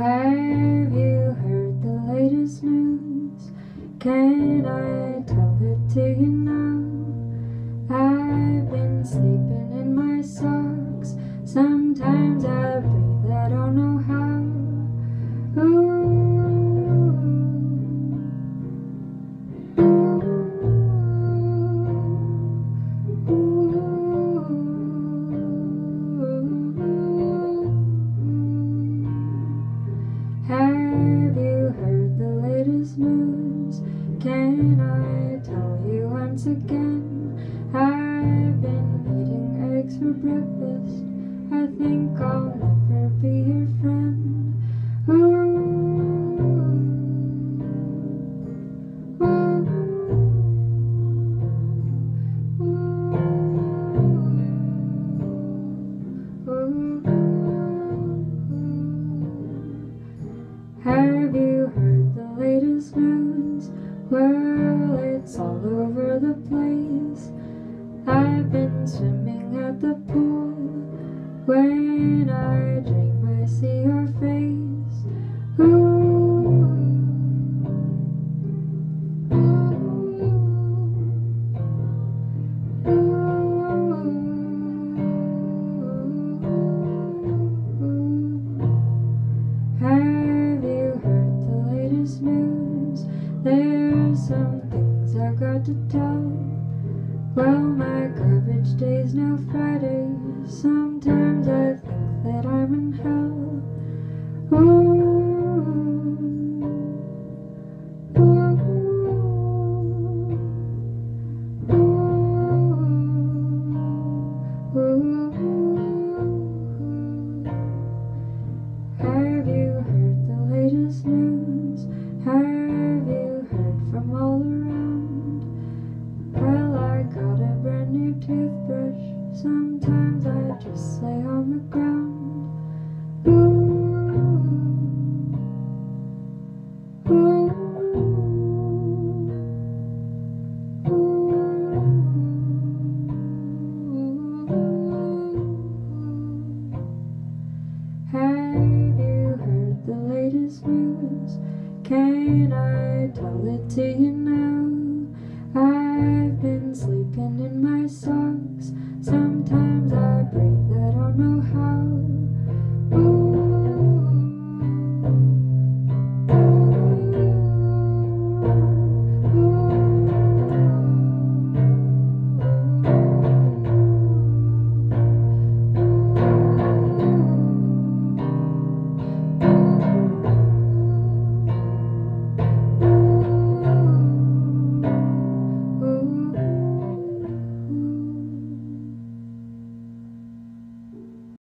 Have you heard the latest news? Can I tell it to you now? I've been sleeping in my socks. Sometimes I breathe, I don't know how. Ooh, once again? I've been eating eggs for breakfast. I think I'll never be your friend. Have you heard the latest news? Well, swimming at the pool. When I dream, I see your face. Ooh. Have you heard the latest news? There's some things I've got to tell. Well, my garbage day's now Friday. Sometimes I think that I'm in hell. Toothbrush. Sometimes I just lay on the ground. Ooh. Ooh. Have you heard the latest news? Can I tell it to you now? I've been sleeping in my socks.